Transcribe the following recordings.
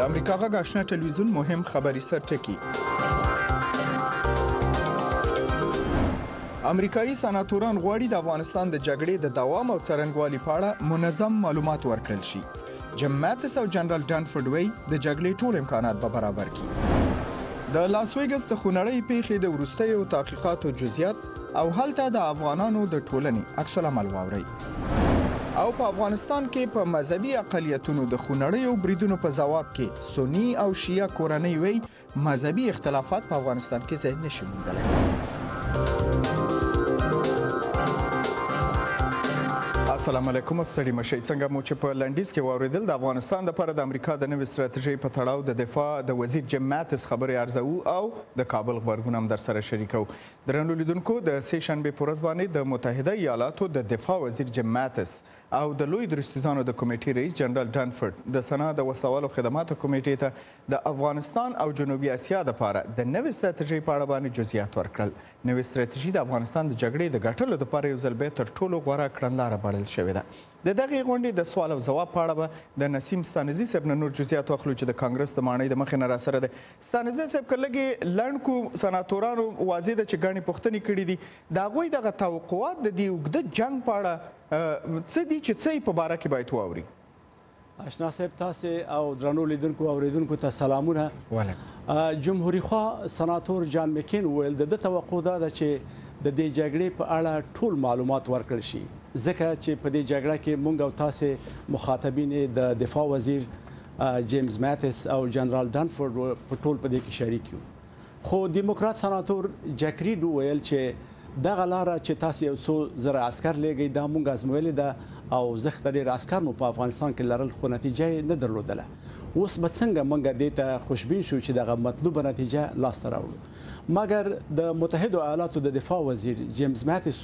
د امریکا غږ آشنا ټلویزیون مهم خبري سرټکی امریکایي سناتوران غواړي د افغانستان د جګړې د دوام او څرنګوالي په اړه منظم معلومات ورکړل شي جم ماتس او جنرال ډنفورډ وی د جګړې ټول امکانات به برابر کړي د لاس ویګس د خونړۍ پیښې د وروستیو تحقیقاتو جزئیات او هلته د افغانانو د ټولنې عکس العمل واورئ. او په افغانستان کې په مذهبي اقلیتونو د خونړیو بریدونو په ځواب کې سنی او شیعه کورنۍ وی مذهبي اختلافات په افغانستان کې ځای نشي موندلی. السلام علیکم ستړي مشي څنګه مو چې په لندیز کې واوریدل د افغانستان لپاره د امریکا د نوې ستراتیژۍ په تړاو د دفاع د وزیر جیم ماتس خبرې ارزو او د کابل خبرګون هم در سره شریکو درنو لیدونکو د سه شنبې په ورځ باندې د متحده ایالاتو د دفاع وزیر جیم ماتس او د لوی درستیزانو د کمیټې رئیس جنرال ډنفورد د سنا د وسلوالو خدماتو کمیټې ته د افغانستان او جنوبي اسیا لپاره د نوې ستراتیژۍ په اړه باندې جزئیات ورکړل نوې ستراتیژي د افغانستان د جګړې د ګټلو لپاره یو ځل بیا تر ټولو غوره کړنلاره بلل شوې ده د دغې غونډې د سوال او ځواب په اړه به د نسیم ستانزي صاحب نه نور جزئیات واخلو چې د کانګرس د ماڼۍ د مخې نه راسره دی. ستانزی صاحب که لږ یې لنډ کړو، سناتورانو واضح ده چې ګڼې پوښتنې کړې دي، د هغوی دغه توقعات د دې اوږده جنګ په اړه څه دي چې څه یې په باره کې باید واوري؟ اشنا صاحب تاسو او درنو لیدونکو او ریدونکو ته سلامونه جمهوریت خوا سناتور جان مکین ویل د توقع دا ده چې د دې جګړې په اړه ټول معلومات ورکړ شي ځکه چې په دې جګړه کې مونږ او تاسو مخاطبین د دفاع وزیر جیمز ماتیس او جنرال ډنفورد په ټول په دې کې شریک یو خو دیموکرات سناتور جک ریډ وویل چې دغه لاره چې تاسو یو څو زره عسکر لیږئ دا موږ ازمویلې ده او زښت ته ډیر عسکر مو په افغانستان کې لرل خو نتیجه یې نه درلودله اوس به څنګه موږ دې ته خوشبین شو چې دغه مطلوبه نتیجه لاس ته راوړو مګر د متحدو ایالاتو د دفاع وزیر جیمز ماتیس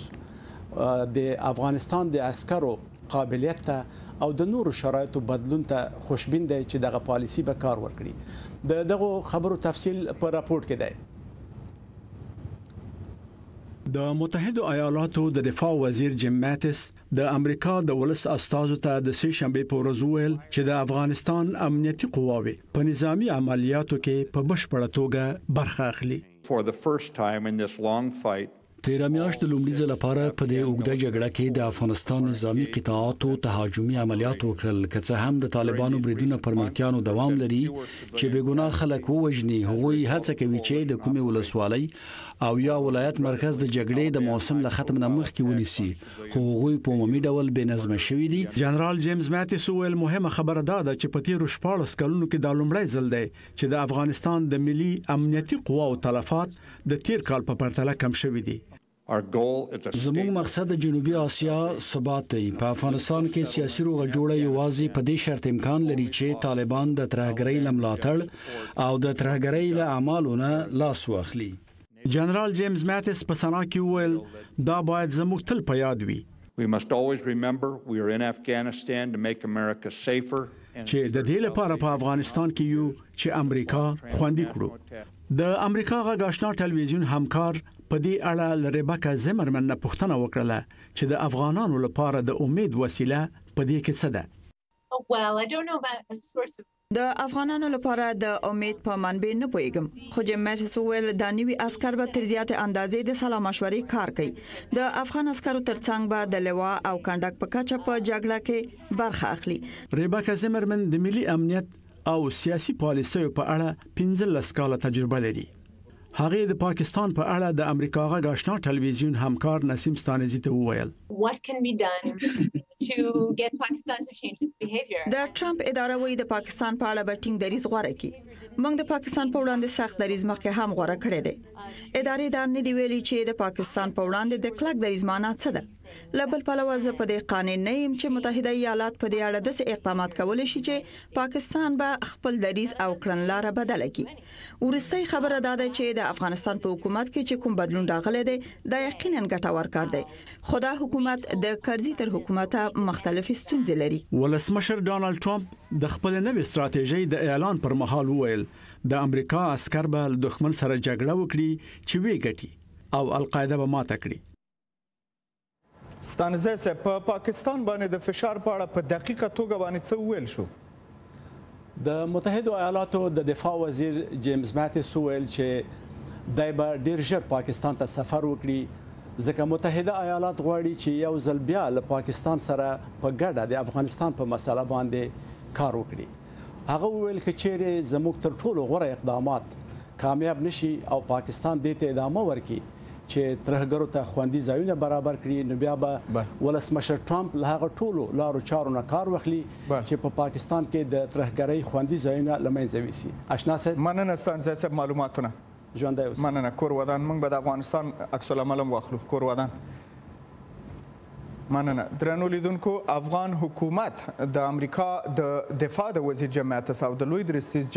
د افغانستان د عسکرو قابلیت ته او د نورو شرایطو بدلون ته خوشبین دی چې دغه پالیسي به کار ورکړي. د دغو خبرو تفصیل په راپورټ کې دی. د متحدو ایالاتو د دفاع وزیر جیم ماتیس د امریکا د ولس استازو ته د سې شنبې په ورځ وویل چې د افغانستان امنیتي قواوې په نظامي عملیاتو کې په بشپړه توګه برخه اخلي. تیره میاشت د لومړي ځل لپاره په دې اوږده جګړه کې د افغانستان نظامی قطعاتو تهاجمي عملیات وکړل که څه هم د طالبانو بریدونه پر ملکیانو دوام لري چې بې ګناه خلک ووجني هغوی هڅه کوي چې د کومې ولسوالۍ او یا ولایت مرکز د جګړې د موسم له ختم نه مخکې ونیسي خو هغوی په عمومي ډول بې نظمه شوي دي جنرال جیمز ماتیس وویل مهمه خبره دا ده چې په تیرو 14 کلونو کې دا لومړی ځل دی چې د افغانستان د ملي امنیتي قواو تلفات د تیر کال په پرتله کم شوي دي. زموږ مقصد د جنوبي اسیا ثبات دی. په افغانستان کې سیاسي روغه جوړه یوازې په دې شرط امکان لري چې طالبان د ترهګرۍ له ملاتړ او د ترهګرۍ له اعمالو نه لاس واخلي. جنرال جیمز ماتیس په سنا کې وویل، دا باید زموږ تل په یاد وي. چې د دې لپاره په افغانستان کې یو چې امریکا خوندي کړو. د امریکا غږ آشنا ټلویزیون همکار په دې اړه له ربکا زیمرمن نه پوښتنه وکړله چې د افغانانو لپاره د امید وسیله په دې کې څه ده؟ د افغانانو لپاره د امید په منبع نه پويګم خو جیم میټس وویل دا نیوی عسكر به تر زیات اندازې د سلا مشورې کار کوي د افغان عسكرو ترڅنګ به د لوا او کندک په کچه په جګړه کې برخه اخلي ریبکا زیمرمن د ملي امنیت او سیاسي پالیسیو په اړه 15 کاله تجربه لري هغې د پاکستان په اړه د امریکا غږ آشنا ټلویزیون همکار نسیم ستانیزي ته وویل. د ټرمپ اداره وایي د پاکستان په اړه به ټینګ دریځ غوره کړي. موږ د پاکستان په وړاندې سخت دریځ مخکې هم غوره کړی دی. ادارې دا نه دی ویلي چې د پاکستان په وړاندې د کلک دریځ معنی څه ده. له بل پلوه زه په دې قانع نه یم چې متحده ایالات په دې اړه داسې اقدامات کولی شي چې پاکستان به خپل دریځ او کړنلاره بدله کړي. ورستۍ خبره دا ده چې د افغانستان په حکومت کې چې کوم بدلون راغلی دی دا یقینا ګټور کار دی خو دا حکومت د کرزي تر حکومته مختلفې ستونزې لري ولسمشر ډونالد ټرمپ د خپل نوې ستراتیژۍ د اعلان پر مهال وویل د امریکا عسکر به له دښمن سره جګړه وکړي چې وی ګټي او القاعده به ماته کړي ستانزه سه په پاکستان باندې د فشار په اړه په دقیقه توګه باندې څه ویل شو د متحده ایالاتو د دفاع وزیر جیمز ماتیس ویل چې دای به ډیر ژر پاکستان ته سفر وکړي ځکه متحده ایالات غواړي چې یو ځل بیا له پاکستان سره په ګډه د افغانستان په مسله باندې کار وکړي هغه ویل چې چیرې زموږ تر ټولو غوره اقدامات کامیاب نشي او پاکستان دې ته ادامه ورکړي چې ترهګرو ته خوندي ځایونه برابر کړي نو بیا به ولسمشر ټرمپ له هغه ټولو لارو چارو نه کار واخلي چې په پاکستان کې د ترهګرۍ خوندي ځایونه لمنځه ویسي آشنا صاحب مننه ستاسو صاحب معلوماتونه ژوندۍ اوسئ مننه کور ودان موږ به د افغانستان عکس العمل هم واخلو کور ودان مننه درنو لیدونکو افغان حکومت د امریکا د دفاع د وزیر جمعیت او د لوی درستیز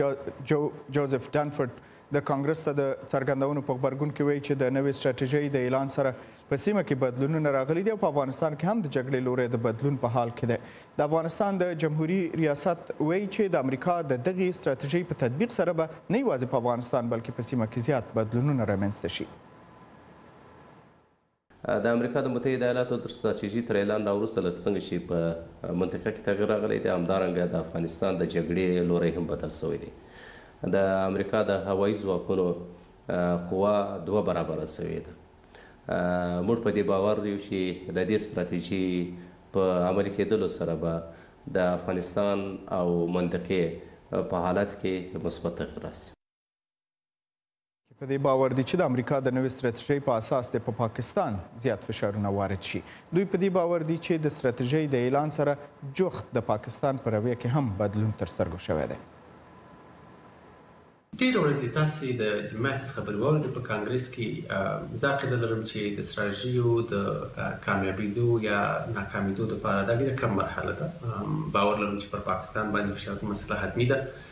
جوزف ډنفورد د کانګرس ته د څرګندونو په غبرګون کې وایي چې د نوې ستراتیژۍ د اعلان سره په سیمه کې بدلونونه راغلي دي او په افغانستان کې هم د جګړې لوری د بدلون په حال کې دی. د افغانستان د جمهوري ریاست وایي چې د امریکا د دغې ستراتیژۍ په تطبیق سره به نه یوازې په افغانستان بلکې په سیمه کې زیات بدلونونه رامنځته شي. د امریکا د متحده ایالاتو د ستراتیژي تر اعلان را وروسته لکه څنګه چې په منطقه کې تغیر راغلی دی همدارنګه د افغانستان د جګړې لوری هم بدل شوی دی. د امریکا د هوایي ځواکونو قوا دوه برابره شوې ده. موږ په دې باور یو چې د دې ستراتیژي په عملي کېدلو سره به د افغانستان او منطقې په حالت کې مثبت تغیر راشي. په دې باور دي چې د امریکا د نوې ستراتیژۍ په اساس د په پاکستان زیات فشارونه وارد شي دوی په دې باور دي چې د ستراتیژۍ د اعلان سره جوخت د پاکستان پر رویه کې هم بدلون تر سترګو شوی دی تیر ورځ د تاسو د جماعت څخه بل واورید په کانګرس کې زه عقیده لرم چې د ستراتیژیو د کامیابیدو یا ناکامیدو لپاره دا ډیره کم مرحله ده باور لرم چې پر پاکستان باندې فشار کوم مسله حتمی ده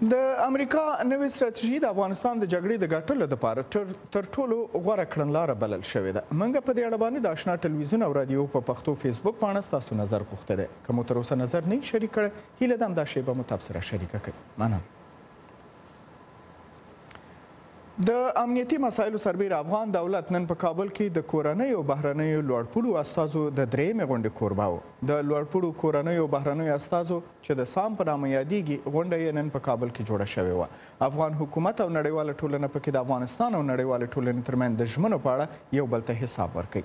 د امریکا نوې ستراتیژي د افغانستان د جګړې د ګټلو لپاره تر ټولو غوره کړنلاره بلل شوې ده منګه په دې اړه باندې د آشنا ټلویزیون او رادیو په پښتو فیسبوک باندې تاسو نظر غوښته ده که مو تر اوسه نظر نه شریک کړ هیله دم دا شیبه مو تاسو سره شریک کړئ مننه د امنیتي مسایلو سربېره افغان دولت نن په کابل کې د کورنیو او بهرنیو لوړپوړو استازو د درېیمې غونډې کوربه و. د لوړپوړو کورنیو او بهرنیو استازو چې د سام په نامه یادېږي غونډه یې نن په کابل کې جوړه شوې وه. افغان حکومت او نړیواله ټولنه پکې د افغانستان او نړیوالې ټولنې ترمنځ د ژمنو په اړه یو بل ته حساب ورکوي.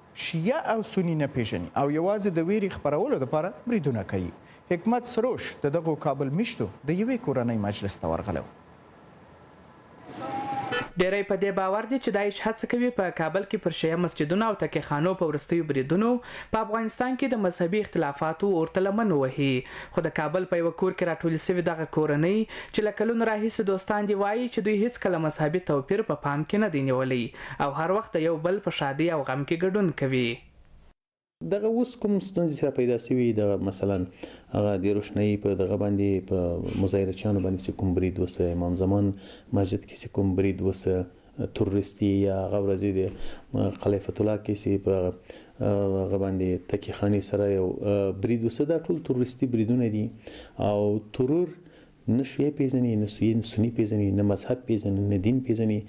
شیعه او سني نه پېژني او یوازې د وېرې خپرولو لپاره بریدونه کوي. حکمت سروش د دغو کابل میشتو د یوې کورنۍ مجلس ته ورغلی و. ډېری په دې باور دي چې داعش هڅه کوي په کابل کې پر شیعه مسجدونو او تکیه خانو په وروستیو بریدونو په افغانستان کې د مذهبي اختلافاتو اور ته لمن ووهي. خو د کابل په یوه کور کې راټولې شوې دغه کورنۍ چې له کلونو راهیسې دوستان دي وايي چې دوی هېڅکله مذهبي توپیر په پام کې نه دی نیولی او هر وخت د یو بل په ښادی او غم کې ګډون کوي. دغه اوس کوم ستونزی سره پیدا سوی دغه مثلا هغه دی روشنایی په دغه باندی په مظاهره چیانو باندی سی کوم برید وسه امام زمان مسجد کی سی کوم برید وسه تروریستی یا هغه ورځی دی قلیفت الله کی سی په هغه باندی تکی خانی سره یو برید وسه دا ټول تروریستی بریدونه دی او ترور نه شیعه پیژني، نه سني پیژني، نه مذهب پیژني، نه دین پیژني،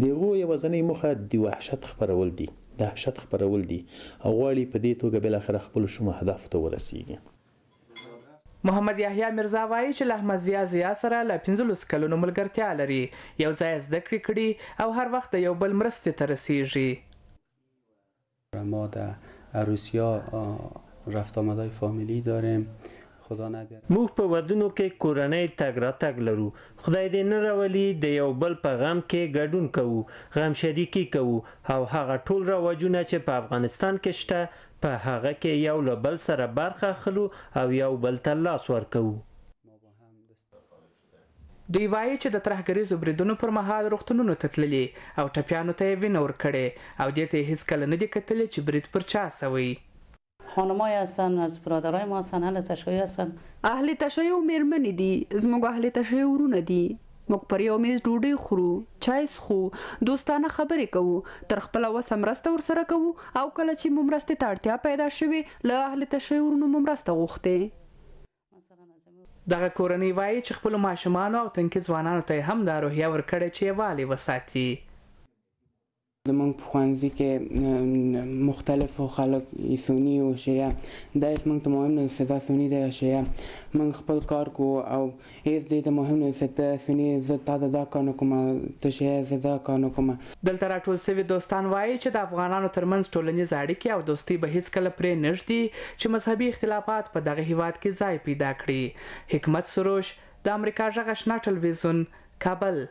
د هغو یوازنۍ موخه د وحشت خپرول دي، دهشت خپرول دي او غواړي په دې توګه بالاخره خپلو شومو اهدافو ته ورسیږي. محمد یحیی میرزا وايي چې له احمد ضیا ضیا سره له پنځلس کلونو ملګرتیا لري، یو ځای زده کړې کړي او هر وخت د یو بل مرستې ته رسیږي. ما د عروسیا رفت آمدهای فامیلی داریم خدا نبیاره. موږ په ودونو کې کورنۍ تګ راتګ لرو خدای دې نه راولي د یو بل په غم کې ګډون کوو غم شریکي کوو او هغه ټول رواجونه چې په افغانستان کې شته په هغه کې یو له بل سره برخه اخلو او یو بل ته لاس ورکوو. دوی وايي چې د ترهګریزو بریدونو پر مهال روغتونونو ته تللي او ټپیانو ته یې وینه ورکړې او دې ته یې هېڅکله نه دي کتلي چې برید پر چا شوی. خانمای هستند از برادرای ما هستند اهل تشیع هستند. اهل تشیع مېرمنې دي، زموږ اهل تشیع وروڼه دي. موږ پر یو مېز ډوډۍ خورو، چای څښو، دوستانه خبرې کوو، تر خپله وسه مرسته ورسره کوو او کله چې مو مرستې ته اړتیا پیدا شوې، له اهل تشیع وروڼو مو مرسته غوښتې. دغه کورنۍ وايي چې خپلو ماشومانو او تنکي ځوانانو ته یې هم دا روحیه ورکړې چې یووالی وساتي. زموږ په ښوونځي کې مختلفو خلک سوني او شیعه دا هېڅ موږ ته مهم نه دی چې دا سوني دی یا شیعه، موږ خپل کار کوو او هېڅ دې ته مهم نه دی چې ته سوني یې زه تا ته دا کار نه کوم او ته شیعه یې زه دا کار نه کوم، دلته راټول سوي دوستان وايي چي د افغانانو تر منځ ټولنیز اړیکي او دوستۍ به هیڅکله پرې نه ږدي چي مذهبي اختلافات په دغه هیواد کي ځای پیدا کړي. حکمت سروش، د امریکا ږغ اشنا ټلویزیون، کابل.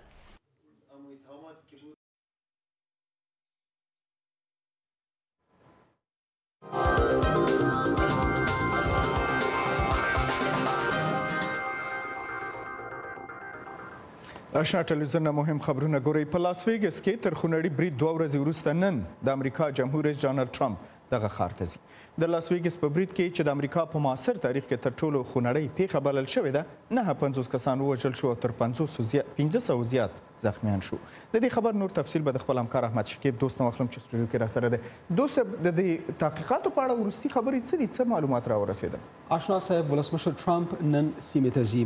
آشنا ټلویزیون نه مهم خبرونه ګوري په لاس ویګس کې تر خونړي برید دوه ورځې وروسته نن د امریکا جمهور رئیس ډونالد ټرمپ دغه ښار ته ځي د لاس ویګس په برید کې چې د امریکا په معاصر تاریخ کې تر ټولو خونړۍ پیښه بلل شوې ده نه 50 کسان ووژل شو او تر 500 زیات 1500 زیات زخمیان شو د دې خبر نور تفصیل به د خپل همکار احمد شکیب دوست نه واخلم چې سټوډیو کې را سره دی دوست صاحب د دې تحقیقاتو په اړه وروستي خبرې څه دي څه معلومات را ورسېدل آشنا صاحب ولسمشر ټرمپ نن سیمې ته ځي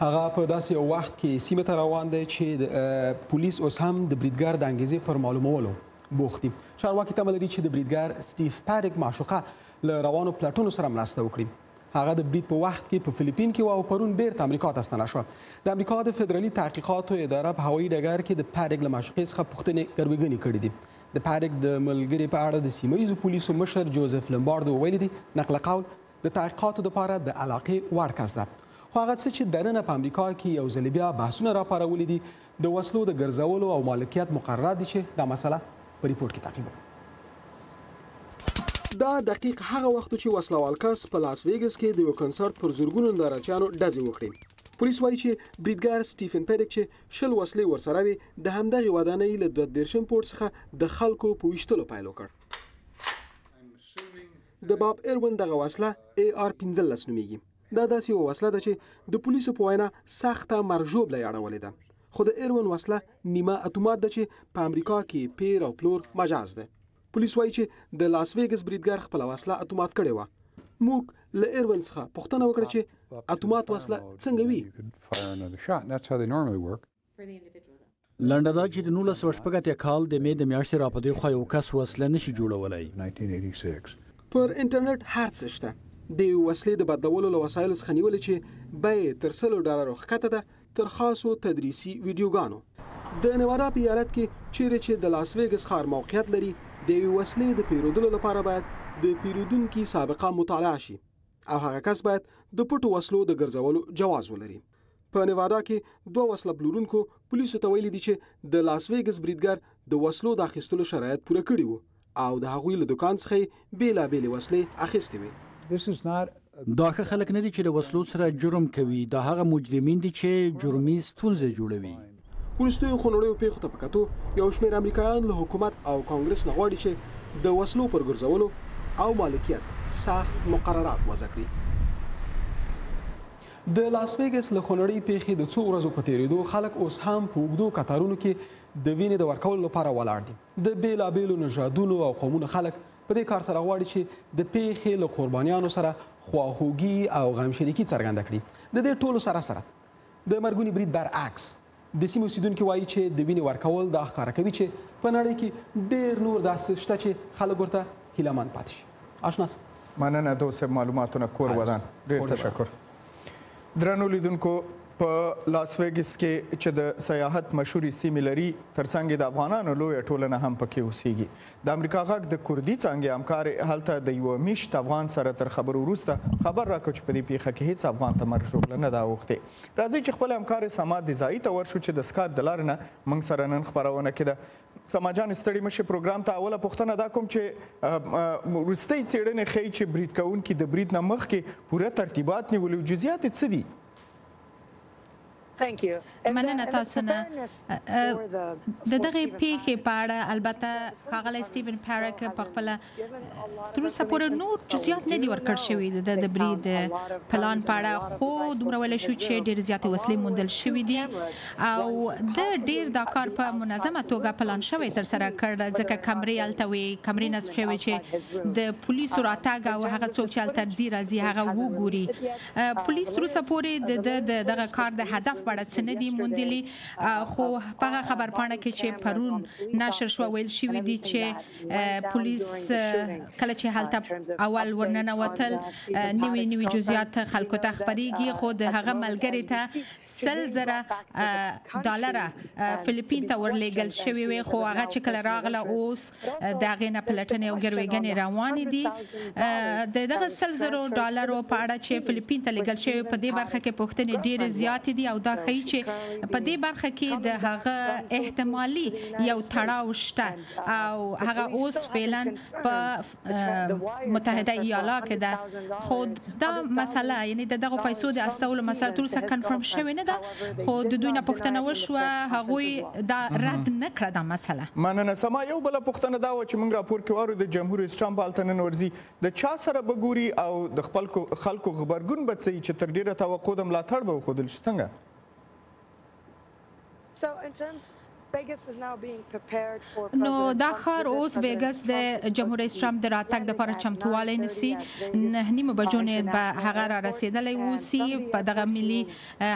هغه په داسې یو وخت کې سیمې ته روان دی چې پولیس اوس هم د بریدګر د انګیزې پر معلومولو بوخت دي چارواکي تمه لري چې د بریدګر سټیف پاریک معشوقه له روانو پلټنو سره مرسته وکړي هغه د برید په وخت کې په فلیپین کې و او پرون بیرته امریکا ته ستنه شوه د امریکا د فدرالي تحقیقاتو اداره په هوایي ډګر کې د پاریک له معشوقې څخه پوښتنې ګروېږنې کړې دي د پاریک د ملګرې په اړه د سیمه ییزو پولیسو مشر جوزف لمبارد وویل دي نقل قول د تحقیقاتو لپاره د علاقې وړ کس ده خو هغه څه چې دننه په امریکا کې یو ځل بیا بحثونه راپارولي دي د وسلو د ګرځولو او مالکیت مقررات دي چې دا مسله په رپورټ کې تعقیبوو. دا دقیق هغه وخت و چې وسله وال کس په لاس ویګس کې د یوه کنسرت پر زرګونو نندارچیانو ډزې وکړې. پولیس وایي چې بریدګر سټیفن پیډک چې شل وسلې ورسره وې د همدغې ودانۍ له دوه دېرشم پوړ څخه د خلکو په ویشتلو پیل وکړ. د باب ایرون دغه وسله AR-15 نومېږي. دا داسې یوه وسله ده چې د پولیسو په وینا سخته مرګ ژوبله یې اړولې ده خو د ایروین وسله نیمه اتومات ده چې په امریکا کې پیر او پلور مجاز ده پولیس وایي چې د لاس ویګس بریدګر خپل وسله اتومات کړې وه موږ له ایرون څخه پوښتنه وکړه چې اتومات وسله څنګه وي لنډه دا چې د 1986 کال د مې د میاشتې را په دې خو یو کس وسله نشي جوړولای پر انټرنیټ هر څه شته د یو وسلې د بدلولو له وسایلو څخه نیولې چې بیه تر سلو ډالرو ښکته ده تر خاصو تدریسي ویډیوګانو د نوادا په ایالت کې چیرې چې د لاس ویګس ښار موقعیت لري د یو وسلې د پیرودلو لپاره باید د پیرودونکو سابقه مطالعه شي او هغه کس باید د پټو وسلو د ګرځولو جواز ولري په نیوادا کې دوه وسله پلورونکو پولیسو ته ویلي دي چې د لاس ویګس بریدګر د وسلو د اخیستلو شرایط پوره کړي وو او د هغوی له دکان څخه یې بېلابېلې وسلې اخیستې وې. دا ښه خلک نه دي چې له وسلو سره جرم کوي، دا هغه مجرمین دي چې جرمي ستونزې جوړوي. وروستیو خونړیو پیښو ته په کتو یو شمېر امریکایان له حکومت او کانګرس نه غواړي چې د وسلو پر ګرځولو او مالکیت سخت مقررات وضع کړي. د لاس ویګس له خونړۍ پېښې د څو ورځو په تېرېدو خلک اوس هم په اوږدو کتارونو کې د وینې د ورکولو لپاره ولاړ دي. د بېلابېلو نژادونو او قومونو خلک په دې کار سره غواړي چې د پېښې له قربانیانو سره خواخوږي او غمشریکي څرګنده کړي. د دې ټولو سره سره، د مرګوني برید برعکس، د سیمې اوسیدونکي وايي چې د وینې ورکول دا ښکاره کوي چې په نړۍ کې ډیر نور داسې شته چې خلک ورته هیله من پاتې شي آشنا صاحب مننه دوست صاحب معلوماتونه کور ودان ډیر تشکر درنو لیدونکو په لاس ویګس کې چې د سیاحت مشهوري سیمې لري ترڅنګ د افغانانو لوی ټولنه هم پکې اوسېږي د امریکا غږ د کردي څانګې همکار هلته د یوه میشت افغان سره تر خبرو وروسته خبر راکړ چې په دې پیښه کې هیڅ افغان ته مرګ ژوبله نه ده اوښتې. راځئ چې خپل همکارې سما دیزايي ته ورشو چې د سکایپ د لارې نه موږ سره نن خپرونه کې ده. سما جانې ستړې مشې پروګرام ته اوله پوښتنه دا کوم چې وروستۍ څېړنې ښیي چې برید کوونکي د برید نه مخکې پوره ترتیبات نیولي جزئیات یې څه دي؟ مننه تاسو نه د دغه پیښې په اړه البته ښاغلی سټیون پیرک په خپل تر اوسه پورې نور جزئیات نه دي ورکړ شوی د د برید پلان په اړه خو دومره ویل شو چې ډیر زیاتې وسلې موندل شوې دي او د ډیر دا کار په منظمه توګه پلان شوی تر سره کړ ځکه کمرې الته وي کمرې نصب شوی چې د پولیسو راتګ او هغه څوک چې الته ځي راځي هغه وګوري پولیس تر اوسه پورې د ده د دغه کار د هدف په اړه څه نه دي موندلي، خو په هغه خبرپاڼه کې چې پرون نشر شوه، ویل شوي دي چې پولیس کله چې هلته اول ورننوتل، نوي نوي جزییات خلکو ته خپرېږي، خو د هغه ملګرې ته سل زره ډالره فلیپین ته ورلېږل شوي وي، خو هغه چې کله راغله، اوس د هغې نه پلټنې او ګروېګنې روانې دي د دغه سل زرو ډالرو په اړه چې فلیپین ته لیږل شوی په دې برخه کې پوښتنې ډېرې زیاتې دي او دا ښیي چې په دې برخه کې د هغه احتمالي یو تړاو شته او هغه اوس فعلا په متحده ایالا کې ده خو دا مسله یعنی د دغه پیسو د استولو مسله تر اوسه کنفرم شوې نه ده خو د دوی نه پوښتنه وشوه هغوی دا رد نه کړه دا مسله. مننه سما یو بله پوښتنه دا وه چې موږ راپور کې وارو د جمهور رئیس ټرمپ هلته نن ورځي د چا سره به ګوري او د خپل خلکو غبرګون به څه چې تر ډیره توقع د ملاتړ به وخودل شي څنګه؟ نو دا ښار اوس ویګس د جمهور رئیس ټرمپ د راتګ لپاره چمتووالی نیسي نهه نیمو بجو نه به هغه را رسېدلی اوسي په دغه ملي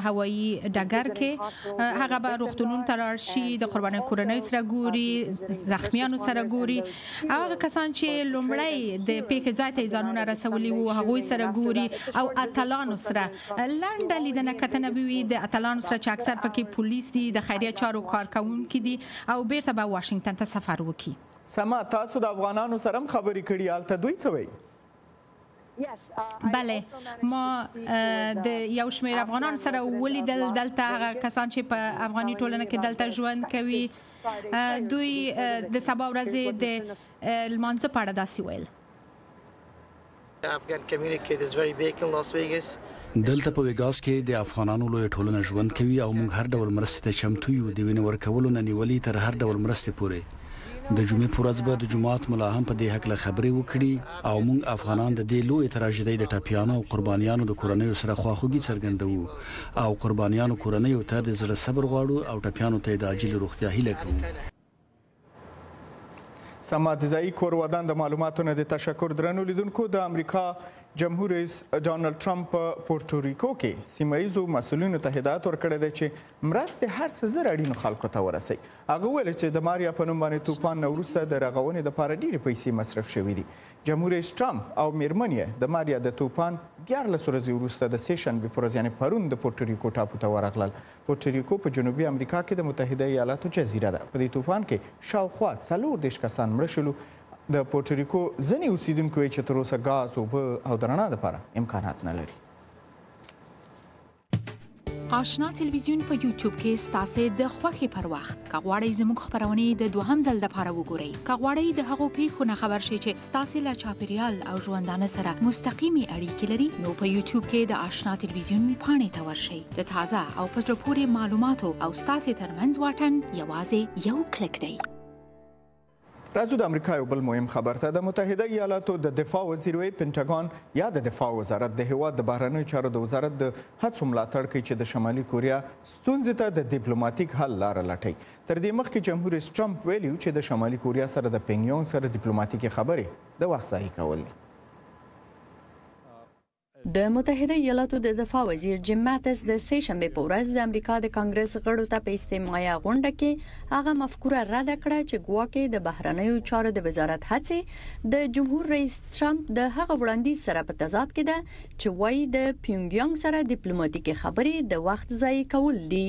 هوایي ډګر کې هغه به روغتونونو ته لاړ شي د قربانۍ کورنۍ سره ګوري زخمیانو سره ګوري او هغه کسان چې لومړی د پیښې ځای ته ځانونه رسولي وو هغوی سره ګوري او اتلانو سره لنډه لیدنه کتنه به وي د اتلانو سره چې اکثر پکې پولیس دي، د خیریه چارو کارکوونکي دي او بیرته به واشنګټن ته سفر وکړي. سمه، تاسو د افغانانو سره هم خبرې کړي، هلته دوی څه وایي؟ بله، ما د یو شمېر افغانانو سره ولیدل، دلته هغه کسان چې په افغاني ټولنه کې دلته ژوند کوي، دوی د سبا ورځې د لمانځه په اړه داسې ویل. دلته په ویګاس کې د افغانانو لویه ټولنه ژوند کوي او موږ هر ډول مرستې ته چمتو یو د وینې ورکولو نه نیولې تر هر ډول مرستې پورې د جمعې پر ورځ به د جماعت ملا هم په دې حق له خبرې وکړي او موږ افغانان د دې لوی تراژیدۍ د ټپیانو او قربانیانو د کورنیو سره خواخوږي څرګندوو او قربانیانو کورنیو ته د زړه صبر غواړو او ټپیانو ته یې د عاجلې روغتیا هیله کوو سماد ځایي کور ودان د معلوماتو نه د تشکر درنو لیدونکو د امریکا جمهور رئیس ډونالد ټرمپ په پورټوریکو کې سیمه ییزو مسولینو ته هدایت ورکړی دی چې مرستې هر څه زر اړینو خلکو ته ورسوي هغه ویل چې د ماریا په نوم باندې توپان نه وروسته د رغونې لپاره ډېرې پیسې مصرف شوې دي جمهور رئیس ټرمپ او میرمن یې د ماریا د توپان دیارلس ورځې وروسته د سې شنبې پر ورځ یعنې پرون د پورټوریکو ټاپو ته ورغلل پورټریکو په جنوبي امریکا کې د متحده ایالاتو جزیره ده. په دې طوفان کې شاوخوا څلور دېرش کسان مړه شولو. د پورټریکو ځینې اوسېدونکي وایي چې تر اوسه ګاز، اوبه او د رڼا لپاره امکانات نه لري. آشنا تلویزیون په یوټیوب کې ستاسو د خوښې پر وخت که غواړئ زموږ خپرونې د دوهم ځل لپاره وګورئ، که غواړئ د هغو پېښو نه خبر شئ چې ستاسې له چاپېریال او ژوندانه سره مستقیمې اړیکې لري، نو په یوټیوب کې د آشنا تلویزیون پاڼې ته ورشئ. د تازه او په زړه پورې معلوماتو او ستاسې ترمنځ واټن یوازې یو کلیک دی. راځو د امریکا یو بل مهم خبر ته د متحده ایالاتو د دفاع وزیر وی پنټاګون یا د دفاع وزارت د هیواد د بهرنیو چارو د وزارت د هڅو ملاتړ کوي چې د شمالي کوریا ستونزې ته د دیپلوماټیک حل لار لټوي تر دې مخکې جمهور رئیس ټرمپ ویلي چې د شمالي کوریا سره د پینګ یونګ سره دیپلوماټیکې خبرې د وخت ضایع کول دي د متحده ایالاتو د دفاع وزیر جیم ماتس د سه شنبې په ورځ د امریکا د کانګرس غړو ته په استماعیه غونډه کې هغه مفکوره رد کړه چې ګواکې د بهرنیو چارو د وزارت هڅې د جمهور رئیس ترامپ د هغه وړاندیز سره په تضاد کې ده چې وایي د پیونګ یانګ سره دیپلوماتیکې خبرې د وخت ضایع کول دي.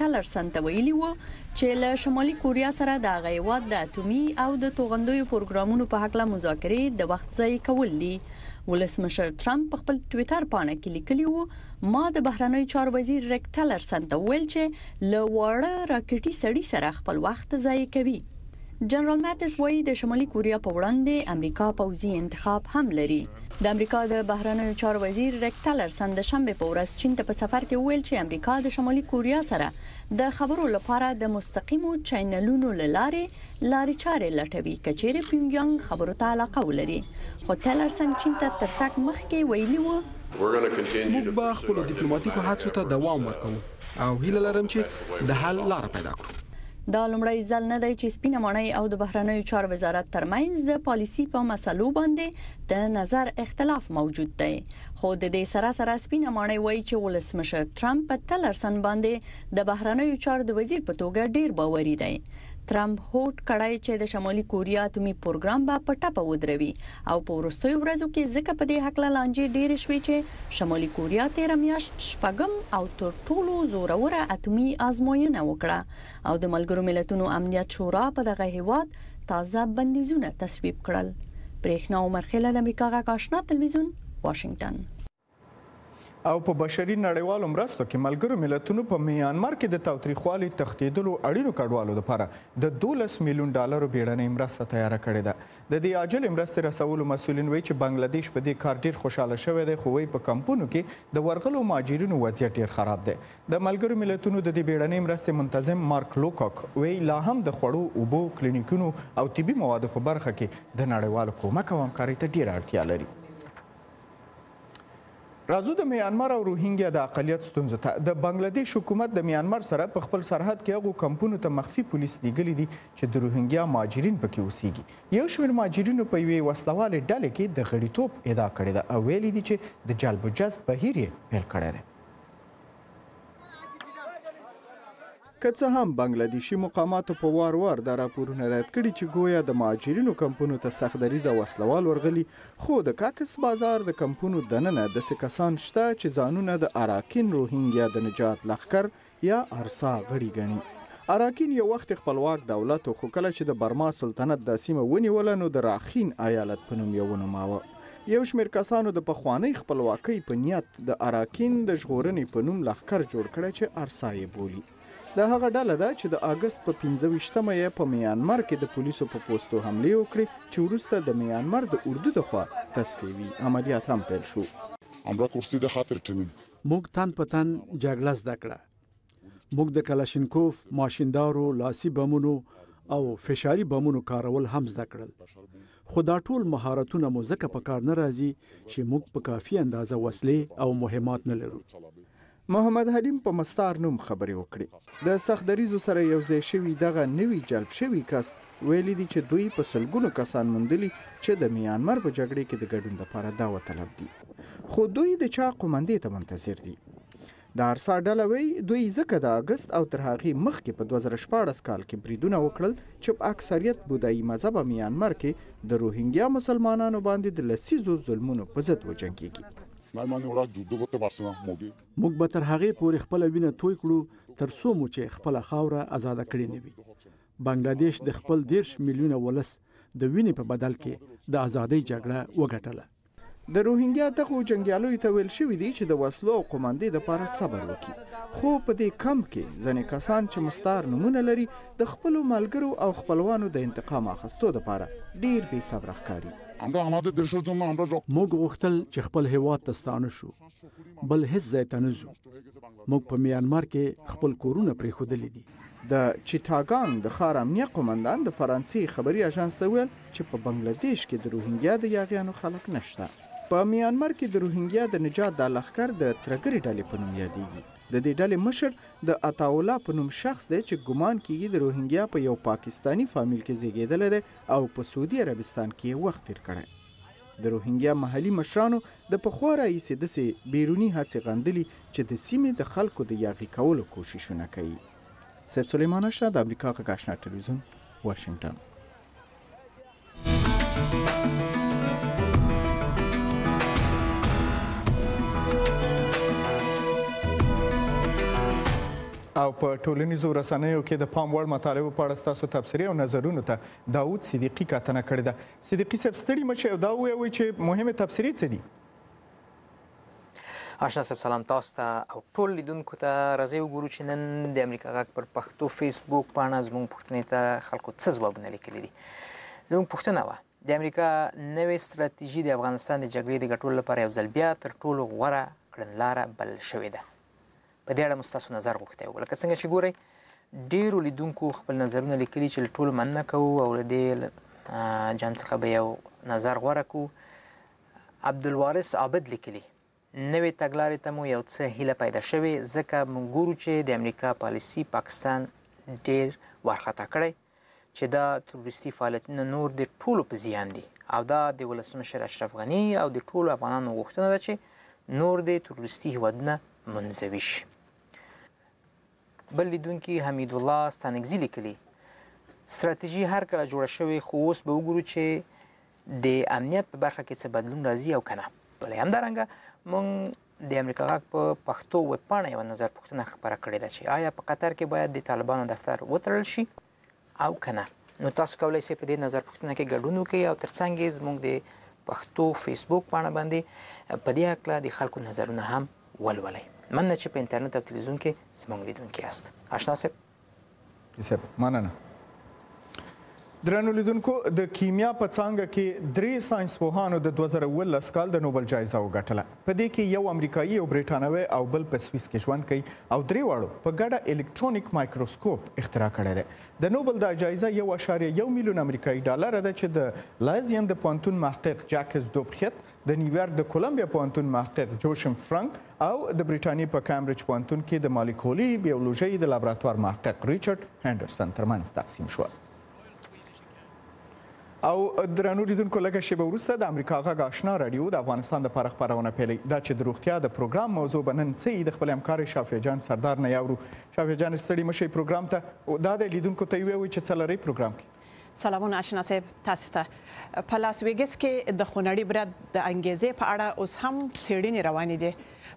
تلرسن ته ویلي وو چې له شمالي کوریا سره د هغه هېواد د اتومي او د توغندیو پروګرامونو په هکله مذاکرې د وخت ضایع کول دي. ولسمشر ترمپ په خپل ټویټر پاڼه کې لیکلي وو، ما د بهرنیو چارو وزیر ریک تلرسن ته وویل چې له واړه راکټي سړي سره خپل وخت ضایع کوي. جنرال ماتس وایي د شمالي کوریا په وړاندې امریکا پوځي انتخاب هم لري. د امریکا د بهرنیو چارو وزیر ریک تلرسن د شنبې په ورځ چین ته په سفر کې وویل چې امریکا د شمالي کوریا سره د خبرو لپاره د مستقیمو چینلونو له لارې لارې چارې لټوي که چیرې پیونګ یانګ خبرو ته علاقه ولري خو تلرسن چین ته تر تګ مخکې ویلي وو موږ به خپلو دیپلوماتیکو هڅو ته دوام ورکوو او هیله لرم چې د حل لاره پیدا کړو. دا لومړی ځل نه دی چې سپینه ماڼۍ او د بهرنیو چارو وزارت ترمنځ د پالیسي په مسلو باندې د نظر اختلاف موجود دی خو د دې سره سره سپینه ماڼۍ وایي چې ولسمشر ترامپ په تلرسن باندې د بهرنیو چارو د وزیر په توګه ډیر باوري دی ترامپ هوډ کړی چې د شمالي کوریا اتومي پروګرام به په ټپه ودروي او په وروستیو ورځو کې ځکه په دې هکله لانجې ډېرې شوې چې شمالي کوریا تېره میاشت شپږم او تر ټولو زوروره اتومي ازموینه وکړه او د ملګرو ملتونو امنیت شورا په دغه هیواد تازه بندیزونه تصویب کړل برېښنا عمر خېله د امریکا غږ آشنا تلویزیون واشنګټن او په بشري نړیوالو مرستو کې ملګرو ملتونو په میانمار کې د تاوتریخوالي تښتېدلو اړینو کډوالو لپاره د 12 میلیون ډالرو بیړنۍ مرسته تیاره کړې ده. د دې عاجلې مرستې رسولو مسؤلین وایي چې بنګله دیش په دې کار ډېر خوشاله شوی دی خو وایي په کمپونو کې د ورغلو مهاجرینو وضعیت ډېر خراب دی. د ملګرو ملتونو د دې بیړنۍ مرستې منتظم مارک لوکاک وایي لا هم د خوړو، اوبو، کلینیکونو او طبي موادو په برخه کې د نړیوالو کومک او همکارۍ ته ډېره اړتیا لري. راځو د میانمار او روهینګیا د اقلیت ستونزو ته د بنگلاديش حکومت د میانمار سره په خپل سرحد کې هغو کمپونو ته مخفي پولیس لیږلي دي چې د روهینګیا ماجرین پکې اوسېږي یو شمېر ماجرینو په یوې وسلوالې ډلې کې د غړیتوب ادعا کړې ده او ویلي دي چې د جلب و جذب بهیر یې پیل کړی دی که څه هم بنګله دیشي مقاماتو په وار وار دا راپورونه رد کړي چې ګویا د مهاجرینو کمپونو ته سخت دریځه وسله وال ورغلي، خو د کاکس بازار د کمپونو دننه داسې کسان شته چې ځانونه د اراکین روهینګیا د نجات لښکر یا ارسا غړي ګڼي. اراکین یو وخت خپلواک دولت و، خو کله چې د برما سلطنت دا سیمه ونیوله نو د راخین ایالت په نوم یې ونوماوه. یو شمېر کسانو د پخوانۍ خپلواکۍ په نیت د اراکین د ژغورنې په نوم لښکر جوړ کړی چې ارسا یې بولي. دا هغه ډله ده چې د اګست په پنځه ویشت مه یې په میانمر کې د پولیسو په پوستو حملې وکړې چې وروسته د میانمر د اردو د خوا تصفیوي عملیات هم پیل شو. امرا کورسي د خاطر ټمیم. موږ تن په تن جګړه زده کړه. موږ د کلاشینکوف، ماشیندارو، لاسي بمونو او فشاري بمونو کارول هم زده کړل. خو دا ټول مهارتونه مو ځکه په کار نه راځي چې موږ په کافي اندازه وسلې او مهمات نه لرو. محمد حلیم په مستعار نوم خبرې وکړې. د سخت دریځو سره یو ځای شوي دغه نوي جلب شوي کس ویلي دي چې دوی په سلګونو کسان موندلي چې د میانمر په جګړې کې د ګډون لپاره داوطلب دي. خو دوی د چا قومندې ته منتظر دي. د ارسا ډله وایي، دوی ځکه د اګست او تر هغې مخکې په دوه زره شپاړس کال کې بریدونه وکړل چې په اکثریت بودايي مذهبه میانمر کې د روهینګیا مسلمانانو باندې د لسیزو ظلمونو په ضد وجنګېږي. موږ به تر هغې پورې خپله وینه توی کړو تر څو مو چې خپله خاوره ازاده کړې نه وي. بنګله دېش د خپل دېرش میلیونه ولس د وینې په بدل کې د ازادۍ جګړه وګټله. د روهینګیا دغو جنګیالیو ته ویل شوي دي چې د وسلو او قوماندې لپاره صبر وکړي خو په دې کمپ کې ځینې کسان چې مستار نمونه لري د خپلو ملګرو او خپلوانو د انتقام اخیستو لپاره ډیر بې صبره ښکاري موږ غوښتل چې خپل هیواد ته ستانه شو بل هیڅ ځای ته نه ځو. موږ په میانمار کې خپل کورونه پرېښودلي دي. د چیټاګانګ د ښار امنیه قوماندان د فرانسې خبري اژانس ته وویل چې په بنګله دېش کې د روهینګیا د یاغیانو خلک نشته. په میانمار کې د روهینګیا د نجات دا لښکر د ترهګرې ډلې په نوم یادېږي. د دې ډلې مشر د عطاالله په نوم شخص دی چې ګومان کېږي د روهینګیا په یو پاکستاني فامیل کې زېږېدلی دی او په سعودي عربستان کې یې وخت تېر کړی. د روهینګیا محلي مشرانو د پخوا راهیسې دسې بیروني هڅې غندلي چې د سیمې د خلکو د یاغي کولو کوششونه کوي. سید سلیمان اشرف د امریکا غږ آشنا ټلویزیون واشنګټن او په ټولنیزو رسنیو کې د پام وړ مطالبو په اړه ستاسو تبصرې او نظرونو ته داوود صدیقي کتنه کړې ده صدیقی صاحب ستړي مه شئ او دا وویئ چې مهمې تبصرې څه دي؟ آشنا صاحب سلام تاسو ته او ټول لیدونکو ته راځي وګورو چې نن د امریکا غږ پر پښتو فیسبوک پاڼه زموږ پوښتنې ته خلکو څه ځوابونه لیکلي دي زموږ پوښتنه وه د امریکا نوې ستراتیژي د افغانستان د جګړې د ګټلو لپاره یو ځل بیا تر ټولو غوره کړنلاره بلل شوې ده په دې اړه مو ستاسو نظر غوښتی و. لکه څنګه چې ګورئ ډېرو لیدونکو خپل نظرونه لیکلي چې له ټولو مننه کوو او له دې جام څخه به یو نظر غوره کړو. عبدالوارث عابد لیکلي، نوې تګلارې ته مو یو څه هیله پیدا شوې ځکه موږ ګورو چې د امریکا پالیسي پاکستان ډېر وارخطا کړی، چې دا تروریستي فعالیتونه نور د ټولو په زیان دي او دا د ولسمشر اشرف غني او د ټولو افغانانو غوښتنه ده چې نور د تروریستي هیوادونه منزوي شي بل لیدونکي حمید الله ستانکزي لیکلي ستراتیژي هر کله جوړه شوې خو اوس به وګورو چې د امنیت په برخه کې څه بدلون راځي او کنه بلې همدارنګه مونږ د امریکا غږ په پښتو ویبپاڼه یوه نظر پوښتنه خپره کړې ده چې آیا په قطر کې باید د طالبانو دفتر وتړل شي او که نه نو تاسو کولای شئ په دې نظر پوښتنه کې ګډون وکړئ او ترڅنګ یې زموږ د پښتو فیسبوک پاڼه باندې په دې اړه د خلکو نظرونه هم ولولئ مننه چې په انټرنیټ او تلویزیون کې زموږ لیدونکي یاست آشنا صاحب صاحب مننه درنو لیدونکو د کیمیا په څانګه کې درې ساينسپوهانو د 2019 کال د نوبل جایزه وګټله په دې کې یو امریکایي او بریټانوي او بل په سویس کې ژوند کوي او درې واړو په ګډه الکترونیک مایکروسکوپ اختراع کړی دی د نوبل دا جایزه 1.1 میلیون امریکایي ډالر ده چې د لایزین د پوهنتون محقق جاکس دوبخیت د نیویارک د کولمبیا پوهنتون محقق جوشم فرانک او د بریټانیې په کمبریج پوهنتون کې د مالیکولي بیولوژۍ د لابراتوار محقق ریچارډ هندرسن ترمنځ تقسیم شول. او درنو لیدونکو لږه شیبه وروسته د امریکا غږ آشنا رادیو د افغانستان د پاره خبرونه پیلوي دا چې د روغتیا د پروګرام موضوع به نن څه د خپل همکار شافیه جان سردار نه یاورو شافیه جان ستړي مشي پروګرام ته دا د لیدونکو ته ویوي چې څلوري پروګرام کې سلامونه اشنا صیب تاسو ته. په لاس ویګس کې د خونړي برد د انګیزې په اړه اوس هم څیړنې روانې دي.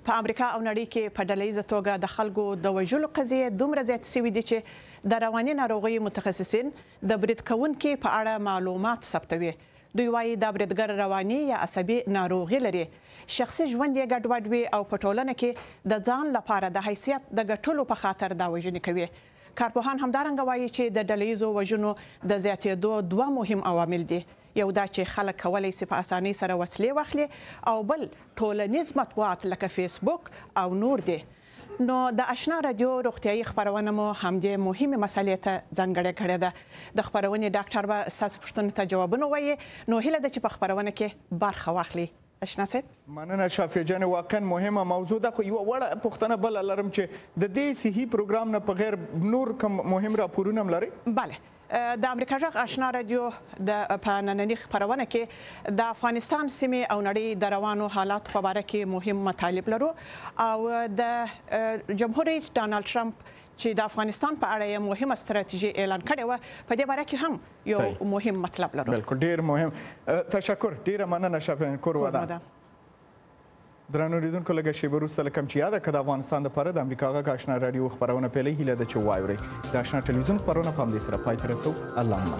په امریکا او نړۍ کې په ډله ییزه توګه د خلکو د وژلو قضیې دومره زیاتې شوې دي چې د رواني ناروغیو متخصصین د برید کوونکي په اړه معلومات ثبتوي. دوی وایي دا بریدګر رواني یا عصبي ناروغي لري، شخصي ژوند یې ګډوډ وي او په ټولنه کې د ځان لپاره د حیثیت د ګټلو په خاطر دا وژنې کوي. کارپوهان همدارنګه وايي چې د ډله ییزو وژنو د زیاتېدو دوه مهم عوامل دي، یو دا چې خلک کولی شي په اسانۍ سره وسلې واخلي او بل ټولنیز مطبوعات لکه فېسبوک او نور دي. نو د اشنا راډیو روغتیايي خپرونه مو همدې مهمې مسئلې ته ځانګړې کړې ده. د خپرونې ډاکټر به ستاسو پوښتنو ته جوابونه ووايي، نو هیله ده چې په خپرونه کې برخه واخلئ. اشنا صاحب مننه شافیه جان واقعا مهمه موضوع ده خو یو وړه پښتنه بل لرم چې د دې صحي پروګرام نه په غیر نور کوم مهم راپورونه لري bale د امریکا جغ آشنا رادیو د په نننی خبرونه کې د افغانستان سیمه او نړۍ د روانو حالات په اړه کې مهم مطالب لرو او د جمهور رئیس ډونالد ترامپ چې د افغانستان په اړه یې مهمه ستراتیژي اعلان کړې و په دې باره کې هم یو مهم مطلب لرو بالکل ډیر مهم تشکر ډیره مننه شپه کور ودان درنو لیدونکو لږه شیبه وروسته له کوم چې یاده که د افغانستان دپاره د امریکا غږ اشنا راډیو خپرونه پیلوي هیله ده چې واورئ د اشنا ټلویزیون خپرونه په همدې سره پای ته رسو الله مو